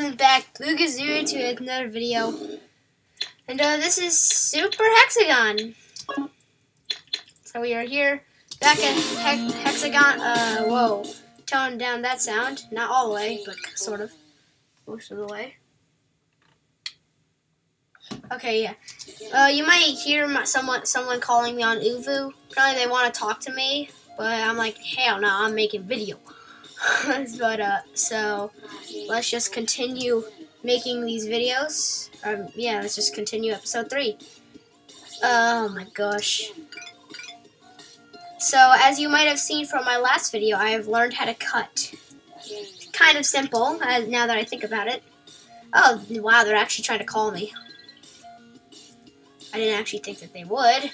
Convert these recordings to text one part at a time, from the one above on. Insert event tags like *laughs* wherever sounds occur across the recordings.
Back, Lucas0 to another video. And uh, this is Super Hexagon. So we are here, back he Hexagon, uh, whoa. Tone down that sound, not all the way, but sort of, most of the way. Okay, yeah. Uh, you might hear my, someone someone calling me on ooVoo. Probably they want to talk to me, but I'm like, hell no, I'm making video. *laughs* but uh, so let's just continue making these videos. Um, yeah, let's just continue episode three. Oh my gosh. So as you might have seen from my last video, I have learned how to cut. Kind of simple, uh, now that I think about it. Oh, wow, they're actually trying to call me. I didn't actually think that they would.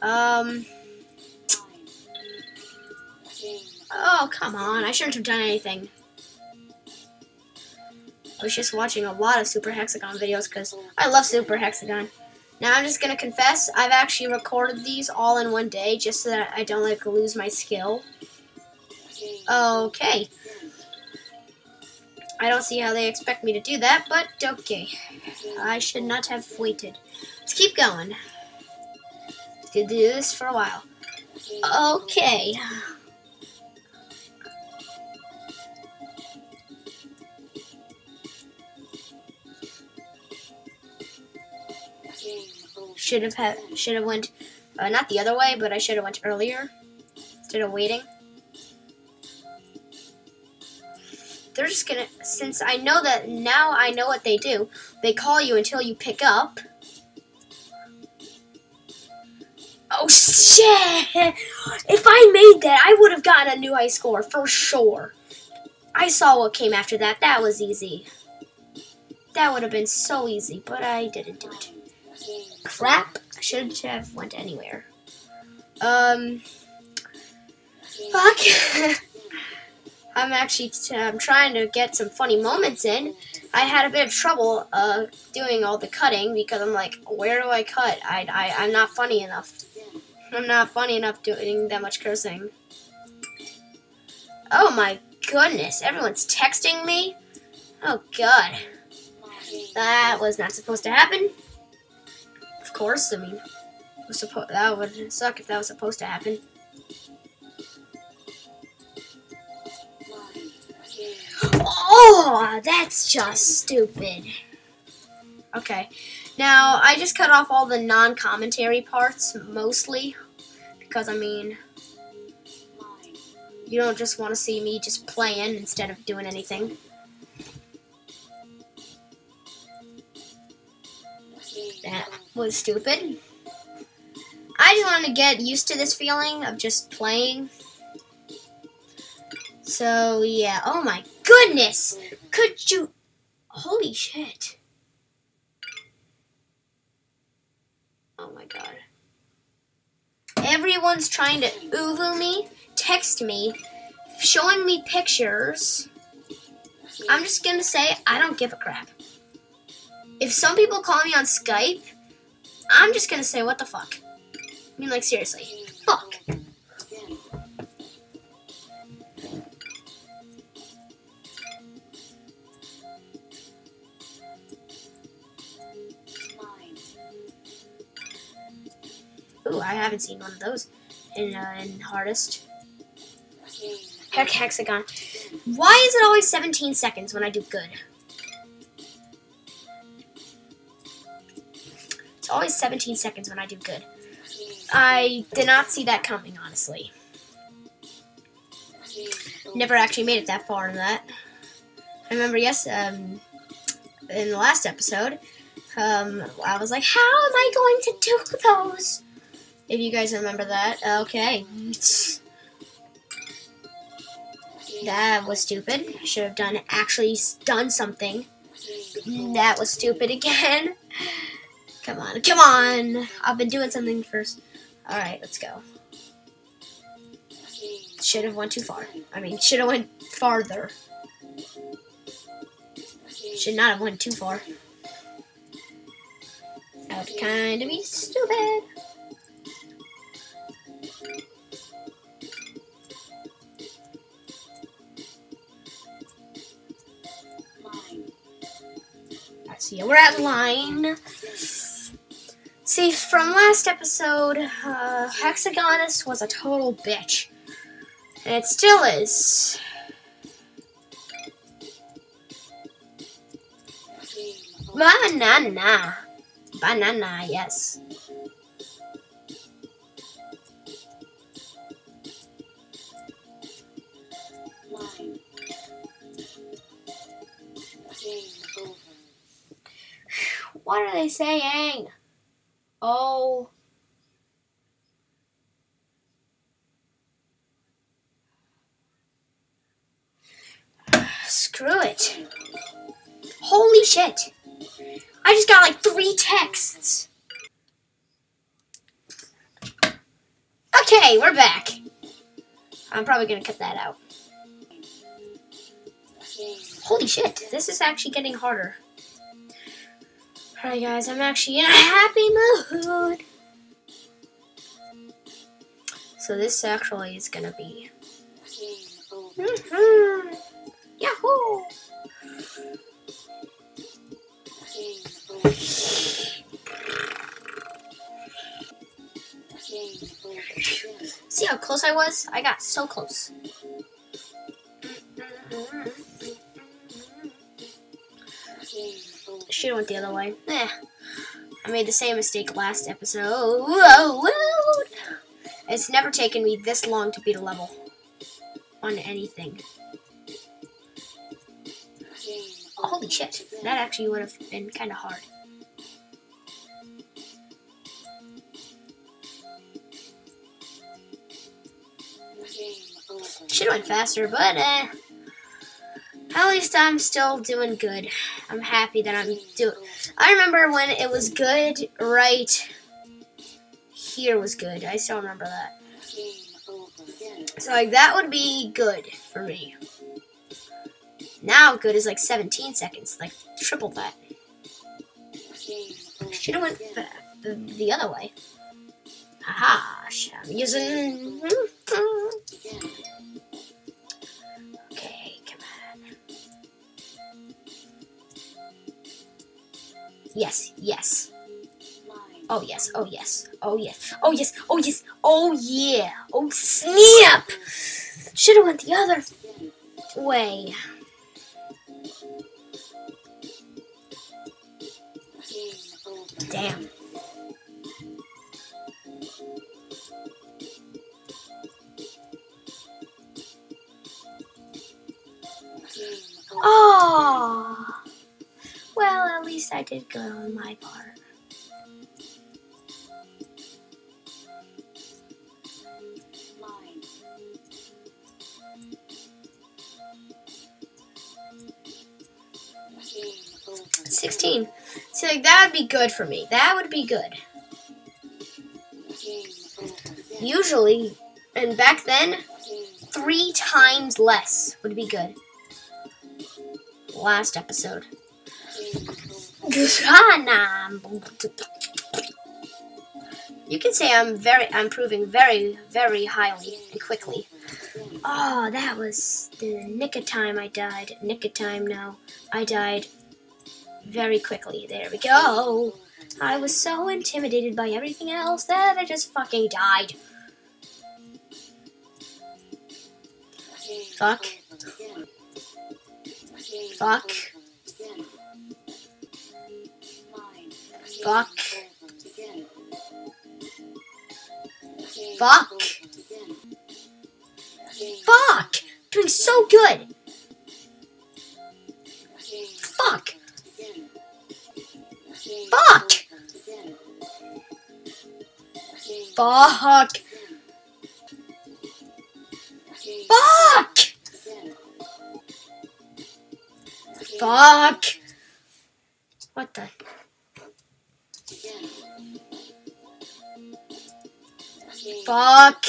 Um... Oh, come on. I shouldn't have done anything. I was just watching a lot of Super Hexagon videos because I love Super Hexagon. Now I'm just going to confess, I've actually recorded these all in one day just so that I don't like lose my skill. Okay. I don't see how they expect me to do that, but okay. I should not have waited. Let's keep going. Let's do this for a while. Okay. Should have should have went uh, not the other way, but I should have went earlier instead of waiting. They're just gonna since I know that now I know what they do. They call you until you pick up. Oh shit! If I made that, I would have gotten a new high score for sure. I saw what came after that. That was easy. That would have been so easy, but I didn't do it. Crap. I should have went anywhere. Um. Fuck. *laughs* I'm actually I'm trying to get some funny moments in. I had a bit of trouble uh, doing all the cutting because I'm like, where do I cut? I, I, I'm not funny enough. I'm not funny enough doing that much cursing. Oh my goodness, everyone's texting me? Oh god. That was not supposed to happen course. I mean, that would suck if that was supposed to happen. Oh, that's just stupid. Okay. Now, I just cut off all the non-commentary parts, mostly. Because, I mean, you don't just want to see me just playing instead of doing anything. That was stupid. I just want to get used to this feeling of just playing. So, yeah. Oh my goodness! Could you... Holy shit. Oh my god. Everyone's trying to ooVoo me, text me, showing me pictures. I'm just gonna say, I don't give a crap. If some people call me on Skype, I'm just gonna say, what the fuck? I mean, like, seriously. Fuck. Ooh, I haven't seen one of those in, uh, in Hardest. Heck, Hexagon. Why is it always 17 seconds when I do good? Always 17 seconds when I do good. I did not see that coming, honestly. Never actually made it that far in that. I remember, yes, um, in the last episode, um, I was like, how am I going to do those? If you guys remember that. Okay. That was stupid. I should have done actually done something. That was stupid again. *laughs* Come on, come on! I've been doing something first. Alright, let's go. Should have went too far. I mean, should have went farther. Should not have went too far. That would kind of be stupid. So yeah, we're at line. See, from last episode, uh, Hexagonus was a total bitch. And it still is. Banana. Banana, yes. What are they saying? Oh. Screw it. Holy shit. I just got like three texts. Okay, we're back. I'm probably gonna cut that out. Holy shit, this is actually getting harder. Alright, guys, I'm actually in a happy mood. So, this actually is gonna be. Mhm. Yahoo! See how close I was? I got so close. Game over. Should have went the other way. Eh. I made the same mistake last episode. It's never taken me this long to beat a level on anything. Holy shit, that actually would have been kind of hard. Should have went faster, but eh. At least I'm still doing good. I'm happy that I'm doing. I remember when it was good, right here was good. I still remember that. So like that would be good for me. Now good is like 17 seconds, like triple that. Should have went the, the other way. Haha, sh- I'm using. Hmm. Yes, yes. Oh yes, oh yes, oh yes, oh yes, oh yes, oh yeah, oh, oh, oh, oh snap! Should have went the other way. Damn. Oh. Well, at least I did good on my part. 16. See, like, that would be good for me. That would be good. Usually, and back then, three times less would be good. Last episode. You can say I'm very, I'm proving very, very highly and quickly. Oh, that was the nick of time I died. Nick of time now. I died very quickly. There we go. I was so intimidated by everything else that I just fucking died. Fuck. Fuck. Fuck. Fuck. Fuck! Doing so good! Fuck! Fuck! Fuck! Fuck! Fuck! What the? Fuck!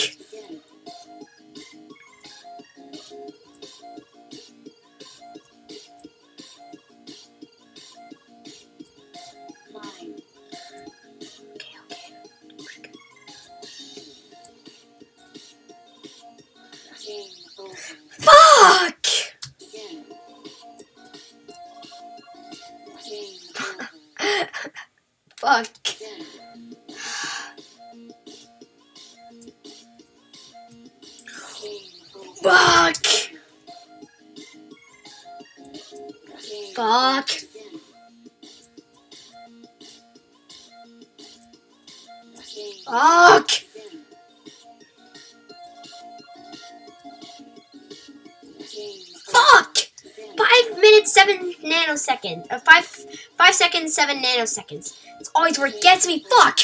0.7 nanoseconds. It's always where it gets me. Fuck!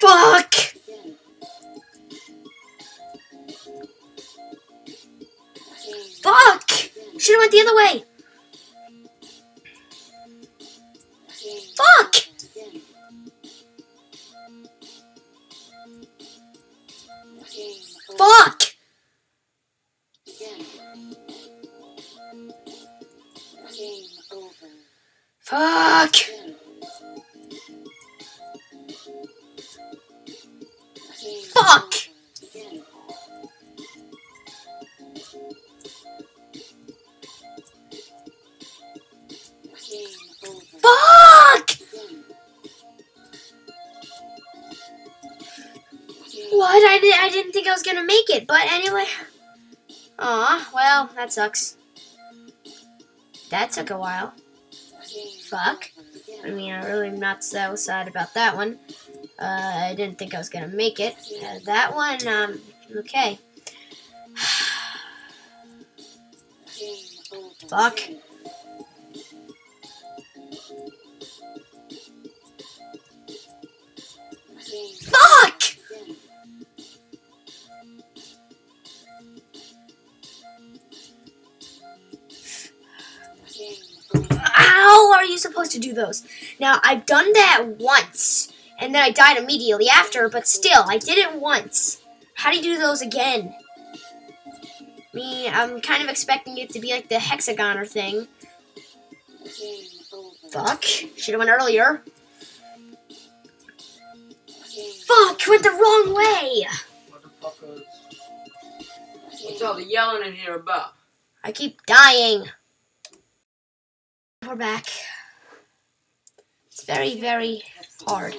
Fuck! Fuck! Should've went the other way. Gonna make it, but anyway. Aw, well, that sucks. That took a while. Fuck. I mean, I'm really not so sad about that one. Uh, I didn't think I was gonna make it. Uh, that one, um, okay. *sighs* Fuck. You supposed to do those? Now, I've done that once, and then I died immediately after, but still, I did it once. How do you do those again? I mean, I'm kind of expecting it to be like the hexagoner thing. Fuck. Should have went earlier. Fuck, went the wrong way. Motherfuckers. What's all the yelling in here about? I keep dying. We're back. Very, very hard.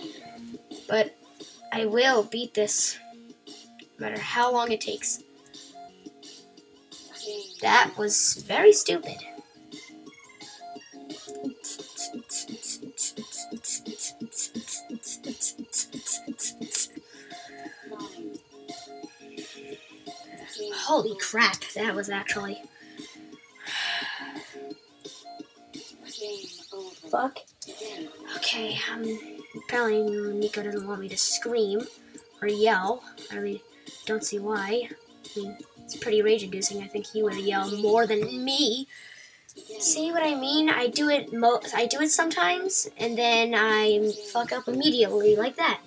But I will beat this. No matter how long it takes. That was very stupid. Holy crap, that was actually. *sighs* Fuck. Okay, um, apparently Nico doesn't want me to scream or yell. I really don't see why. I mean, it's pretty rage inducing. I think he would yell more than me. See what I mean? I do it mo- I do it sometimes, and then I fuck up immediately like that.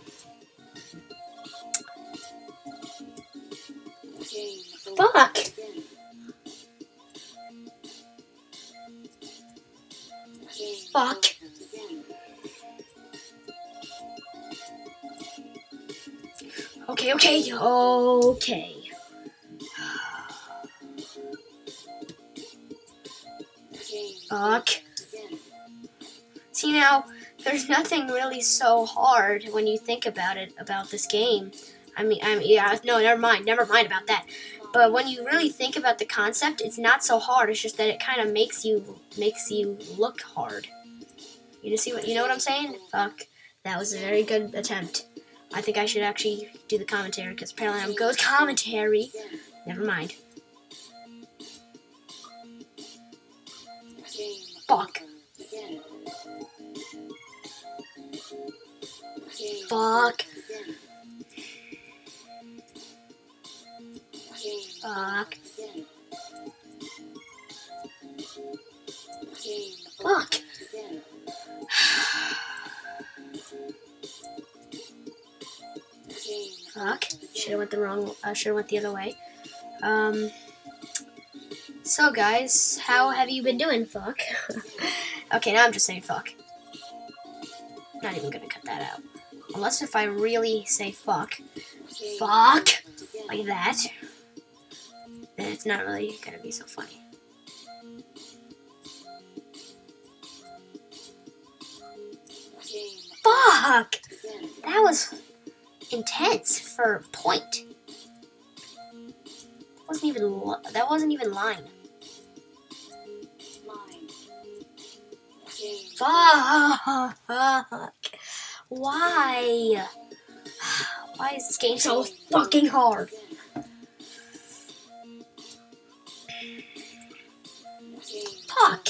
Fuck. Fuck. Okay, okay, okay. Fuck. See now, there's nothing really so hard when you think about it about this game. I mean, I mean, yeah, no, never mind, never mind about that. But when you really think about the concept, it's not so hard. It's just that it kind of makes you makes you look hard. You see what you know what I'm saying? Fuck, that was a very good attempt. I think I should actually do the commentary because apparently I'm good commentary. Never mind. Fuck. over. Is in. Game Fuck. over. Is in. Game Fuck. is in. Game Fuck. Fuck. Should have went the wrong. Uh, should have went the other way. Um. So guys, how have you been doing? Fuck. *laughs* okay, now I'm just saying fuck. Not even gonna cut that out. Unless if I really say fuck, fuck, like that, then it's not really gonna be so funny. Fuck! That was intense for point. wasn't even that wasn't even line. Line. Fuck. Why? Why is this game so fucking hard? Fuck.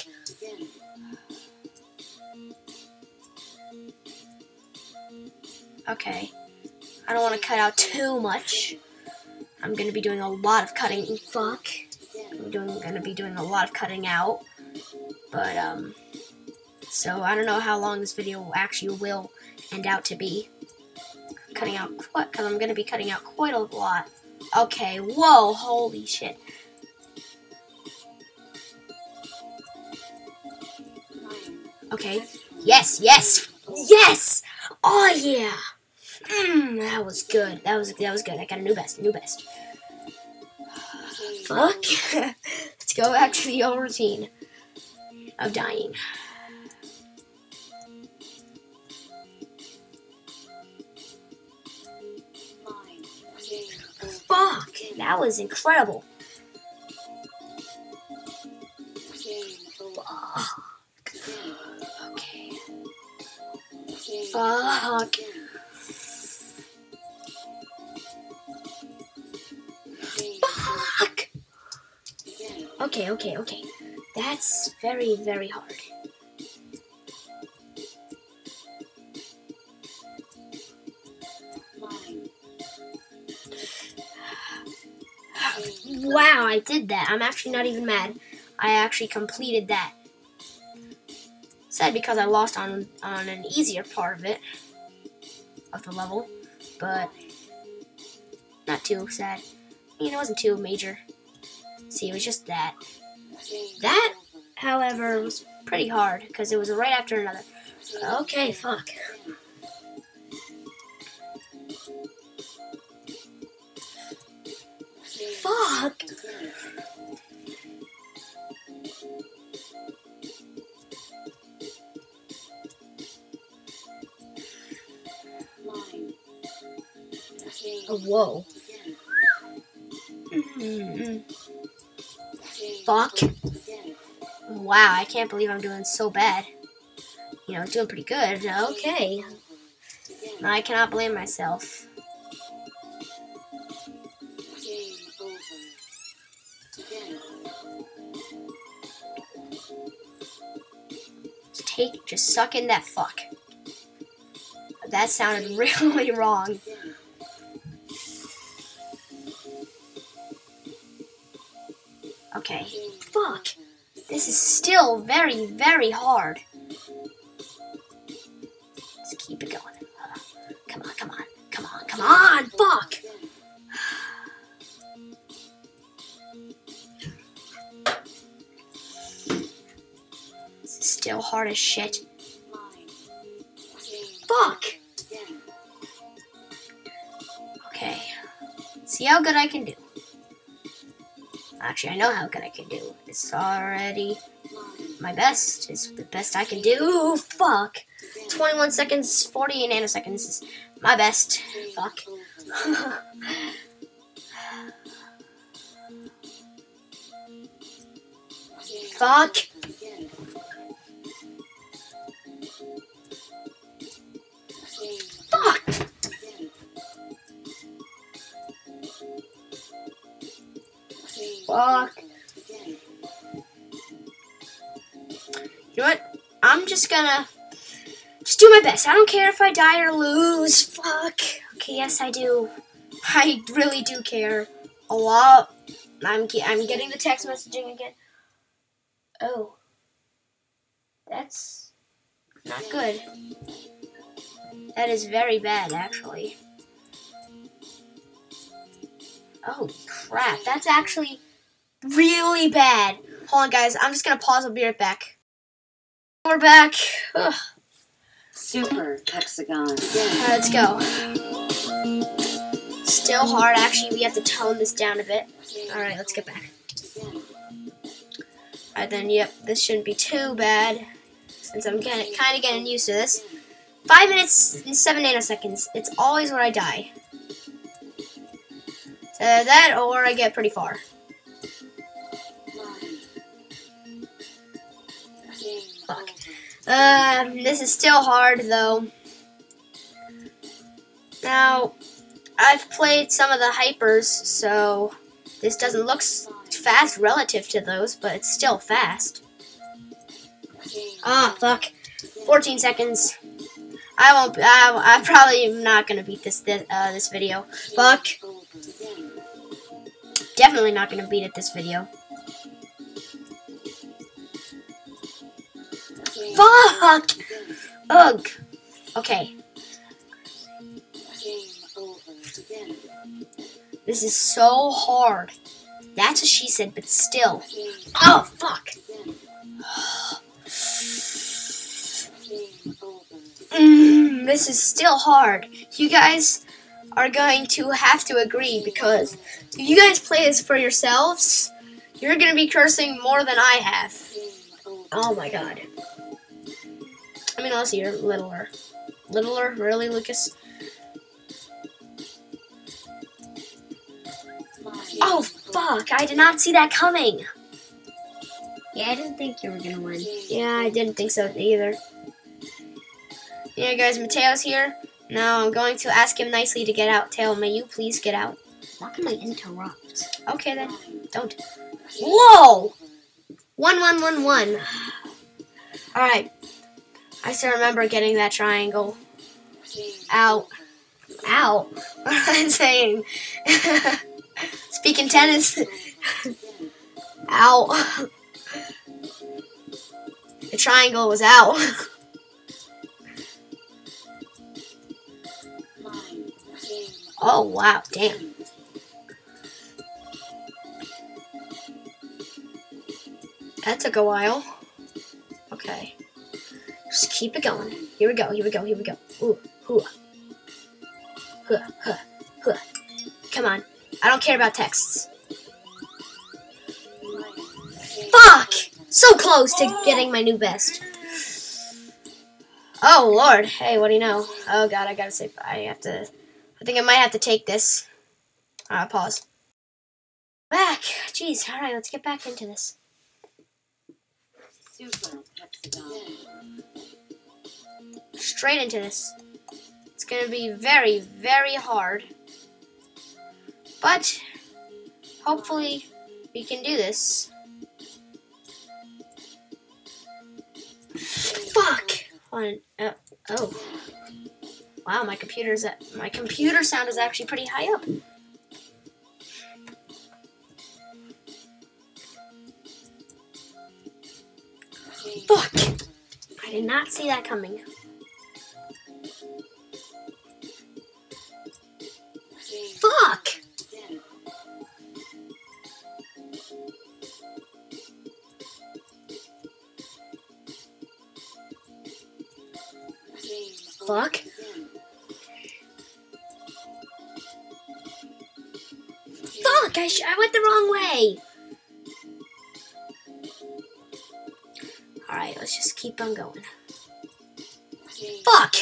Okay. I don't want to cut out too much. I'm gonna be doing a lot of cutting. Fuck. I'm doing gonna be doing a lot of cutting out. But um so I don't know how long this video actually will end out to be. Cutting out what cuz I'm going to be cutting out quite a lot. Okay, whoa, holy shit. Okay. Yes, yes. Yes. Oh yeah. Mm, that was good. That was that was good. I got a new best, new best. Fuck. *laughs* Let's go back to the old routine of dying. Fuck. That was incredible. Fuck. Okay. Fuck. Okay, okay, okay. That's very, very hard. *sighs* Wow, I did that. I'm actually not even mad. I actually completed that. Sad because I lost on on an easier part of it of the level, but not too sad. I mean, it wasn't too major. See, it was just that. That- However, was pretty hard because it was right after another. Okay, fuck. Fuck. Oh, whoa. Mm-mm. Fuck. Wow, I can't believe I'm doing so bad. You know, doing pretty good. Okay. I cannot blame myself. Game over. Begin. Just take, just suck in that fuck. That sounded *laughs* really wrong. Still very, very hard. Let's keep it going. Come on, come on, come on, come on, fuck! Still hard as shit. Fuck! Okay. See how good I can do. Actually, I know how good I can do. It's already. My best. It's the best I can do. Fuck. 21 seconds, 40 nanoseconds is my best. Fuck. *laughs* Fuck. Fuck. Fuck. You know what? I'm just gonna just do my best. I don't care if I die or lose. Fuck. Okay, yes, I do. *laughs* I really do care a lot. I'm I'm getting the text messaging again. Oh, that's not good. That is very bad, actually. Oh crap! That's actually really bad. Hold on, guys. I'm just gonna pause. I'll be right back. We're back. Ugh. Super hexagon. Alright, let's go. Still hard. Actually, we have to tone this down a bit. Alright, let's get back. Alright, then, yep, this shouldn't be too bad. Since I'm kind of getting used to this. Five minutes and seven nanoseconds. It's always when I die. So that, or I get pretty far. Um, this is still hard though. Now, I've played some of the hypers, so this doesn't look fast relative to those, but it's still fast. Ah, fuck. 14 seconds. I won't. I, I'm probably not gonna beat this this, uh, this video. Fuck. Definitely not gonna beat it this video. Fuck. Ugh. Okay. This is so hard. That's what she said, but still. Oh fuck. Mm, this is still hard. You guys are going to have to agree because if you guys play this for yourselves, you're going to be cursing more than I have. Oh my god. I mean, unless you're littler. Littler? Really, Lucas? Oh, fuck. I did not see that coming. Yeah, I didn't think you were gonna win. Yeah, I didn't think so either. Yeah, guys, Mateo's here. Now I'm going to ask him nicely to get out. Teo, may you please get out? Not gonna interrupt. Okay, then. Don't. Whoa! One, one, one, one. Alright. I still remember getting that triangle. Out. Out. What am I saying? Speaking tennis. out. The triangle was out. *laughs* oh, wow. Damn. That took a while. Okay. Just keep it going. Here we go, here we go, here we go. Ooh, hoo. Huh, huh, huh. Come on. I don't care about texts. Fuck! So close to getting my new best. Oh lord. Hey, what do you know? Oh god, I gotta say I have to I think I might have to take this. Uh pause. Back. Jeez, alright, let's get back into this. Super hexagon. Straight into this. It's going to be very, very hard. But hopefully we can do this. Fuck. On, uh, oh. Wow, my computer's at, my computer sound is actually pretty high up. Fuck. I did not see that coming. Fuck. Fuck. Fuck, I, I went the wrong way. Alright, let's just keep on going. Fuck!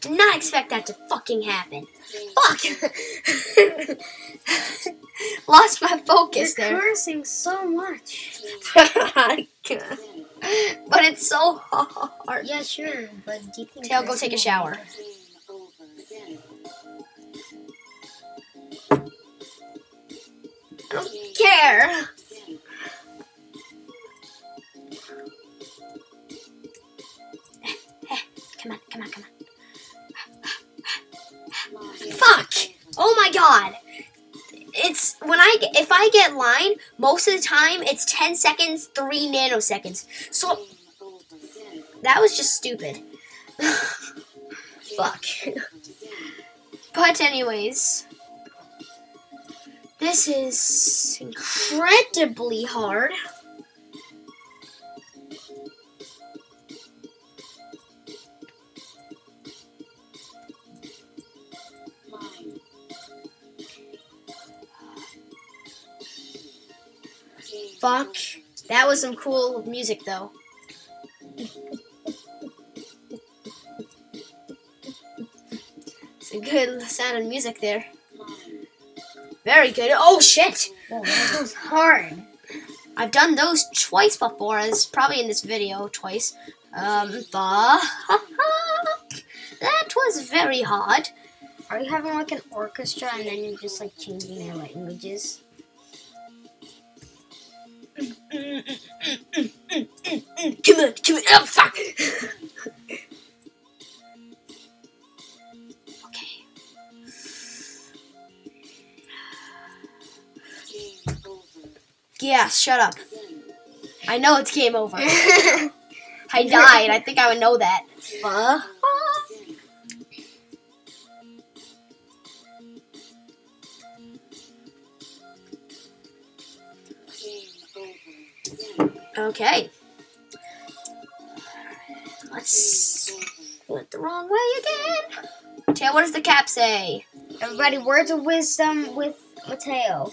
Did not expect that to fucking happen. Fuck! *laughs* *laughs* Lost my focus You're there. cursing so much. *laughs* but it's so hard. Yeah, sure, but do you think? Tail, go take a shower. I don't care. *laughs* Come on, come on, come on. Fuck! Oh my god! It's when I if I get line, most of the time it's 10 seconds, 3 nanoseconds. So that was just stupid. *laughs* Fuck. But anyways, this is incredibly hard. Fuck. That was some cool music though. It's a good sound of music there. Very good. Oh shit! Whoa, that was hard. I've done those twice before. It's probably in this video twice. Um, fuck. That was very hard. Are you having like an orchestra and then you're just like changing their languages? Come on, come on. Oh, fuck. okay. Yeah, shut up. I know it's game over. *laughs* I died. I think I would know that. Fuck. Okay. Let's went the wrong way again. Tail, what does the cap say? Everybody, words of wisdom with Mateo.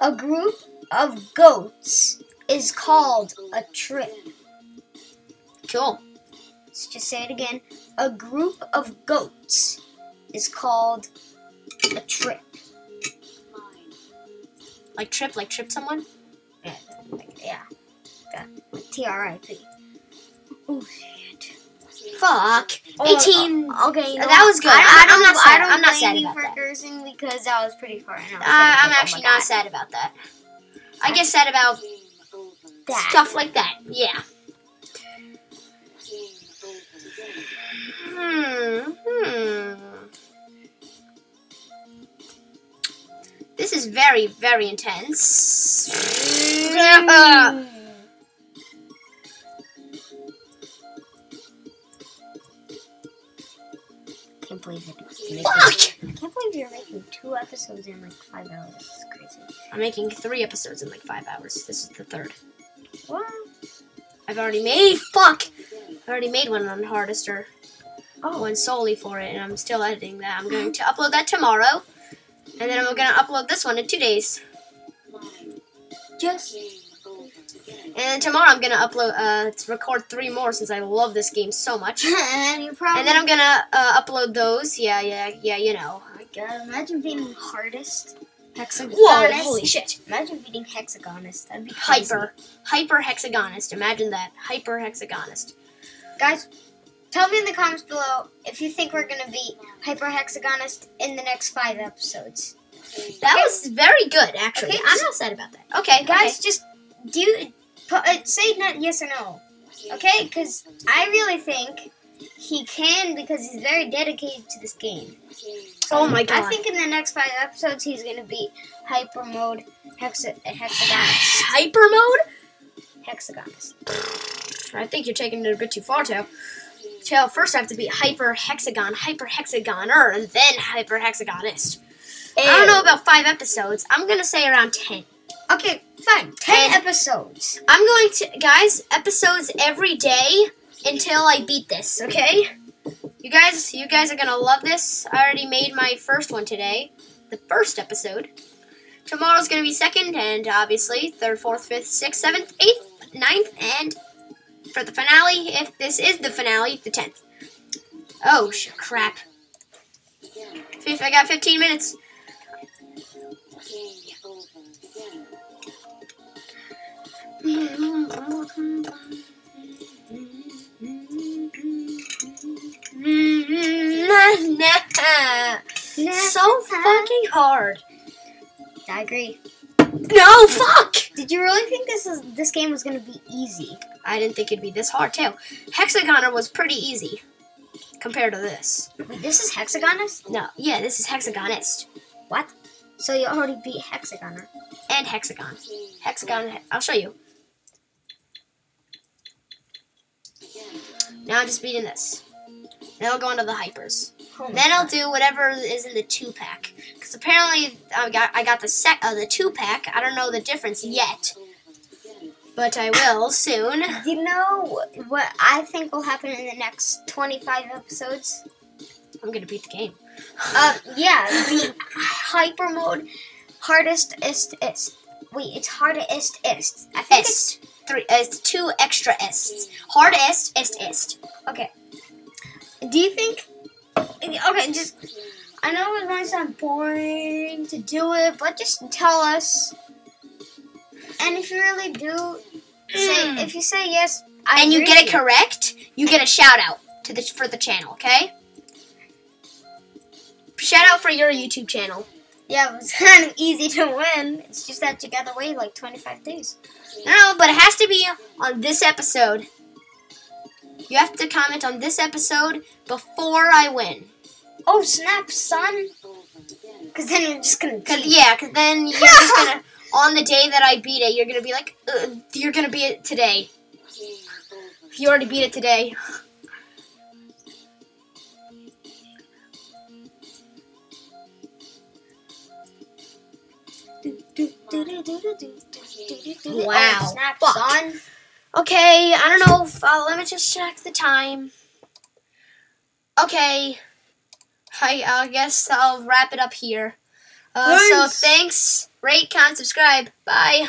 A group of goats is called a trip. Cool. Let's just say it again. A group of goats is called a trip. Like trip, like trip someone? Yeah, like, yeah. T-R-I-P. Oh, shit. Fuck. Oh, 18. uh, okay, That was good. I, I- I I'm don't, not sad- I don't I'm not sad about for that. cursing because that was pretty far. Uh, I'm oh actually not sad about that. I get sad about That. stuff like that. Yeah. Game over. Zen. Hmm. Hmm. This is very, very intense. *laughs* Can't believe it. Making- Fuck! I can't believe you're making two episodes in like five hours. It's crazy. I'm making three episodes in like five hours. This is the third. What? I've already made. Fuck! I've already made one on Hardester. Oh, One solely for it, and I'm still editing that. I'm going uh-huh. to upload that tomorrow. And then I'm going to upload this one in two days. Just Game over. Zen. And then tomorrow I'm going to upload, uh, to record three more since I love this game so much. *laughs* and you probably. And then I'm going to uh, upload those. Yeah, yeah, yeah, you know. Oh my god! Imagine being hardest hexagonest. Whoa, holy shit. Imagine beating hexagonest. That'd be crazy. Hyper. Hyper hexagonest. Imagine that. Hyper hexagonest. Guys, tell me in the comments below if you think we're gonna beat hyper hexagonest in the next five episodes. That was very good, actually. Okay, I'm not sad about that. Okay, Guys, okay. just do say not yes or no, okay? Because I really think he can because he's very dedicated to this game. Game Oh my god. I think in the next five episodes he's gonna beat hyper mode hexa- uh, hexagonest. Hyper mode? hexagonest. I think you're taking it a bit too far, Tail. Tail, first I have to be hyper hexagon, hyper hexagoner, and then hyper hexagonest. I don't know about five episodes. I'm gonna say around ten. Okay, fine. Ten And- episodes. I'm going to, guys, episodes every day until I beat this. Okay? You guys, you guys are gonna love this. I already made my first one today, the first episode. Tomorrow's gonna be second, and obviously third, fourth, fifth, sixth, seventh, eighth, ninth, and for the finale, if this is the finale, the tenth. Oh crap! Fifth, I got 15 minutes. Mm-hmm. *laughs* so fucking hard. I agree. No, fuck! Did you really think this is this game was gonna be easy? I didn't think it'd be this hard, too. Hexagoner was pretty easy compared to this. Wait, this is hexagonest? No, yeah, this is Hexagonest What? So you already beat hexagoner. and Hexagon. Hexagon, I'll show you. Now I'm just beating this. Then I'll go into the hypers. Oh Then I'll God. do whatever is in the two pack. Because apparently I got I got the sec uh, the two pack. I don't know the difference yet, but I will soon. You know what I think will happen in the next 25 episodes? I'm gonna beat the game. *laughs* Uh, yeah, the hyper mode hardest ist ist. Wait, it's hardest ist. I think it's three. Uh, it's two extra ests. Hard S, S, S. okay. Do you think? Okay, just I know it might sound boring to do it, but just tell us. And if you really do say, Mm. if you say yes, I and you get it correct, you get a shout out to the for the channel. Okay. Shout out for your YouTube channel. Yeah, it was *laughs* kind of easy to win. It's just that you gotta wait like 25 days. No, but it has to be on this episode. You have to comment on this episode before I win. Oh snap, son! Because then you're just gonna yeah, cause then you're just *laughs* gonna on the day that I beat it, you're gonna be like, uh, you're gonna beat it today. You already beat it today. *laughs* Wow. Oh, snap, Fuck. son! Okay, I don't know. If, uh, let me just check the time. Okay, I, I guess I'll wrap it up here. Uh, so thanks, rate, comment, subscribe. Bye.